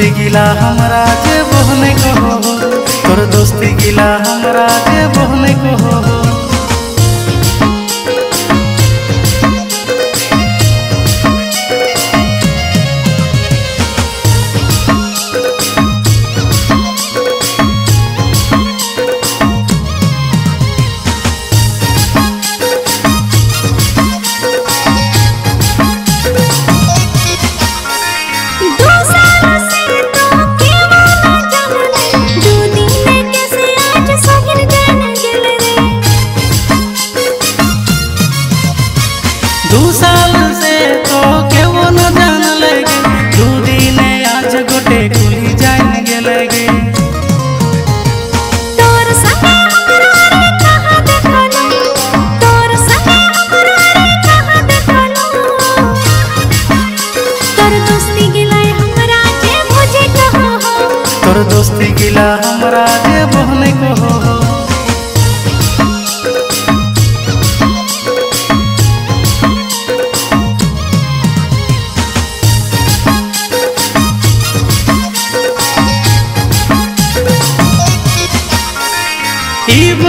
गिला हमरा जे बोहने को तोर दोस्ती गिला हमरा जे बोहने को साल से तो केवो न जान लगे। दू दिन आज गोटे कुली जान हो तोर दोस्ती गिला हमरा जे बोहने को हो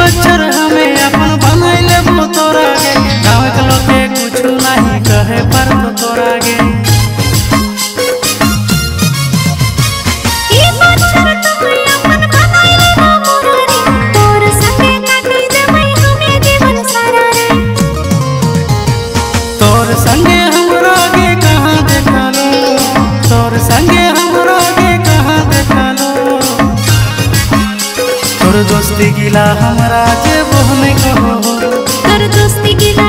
बच्चर हमें अपन बनाई लेबो तोरा गे गाँव के लोग कुछ नहीं कहे पर तो तोरा गे दोस्ती गिला हमारा जे बहने कहो। कर दोस्ती गिला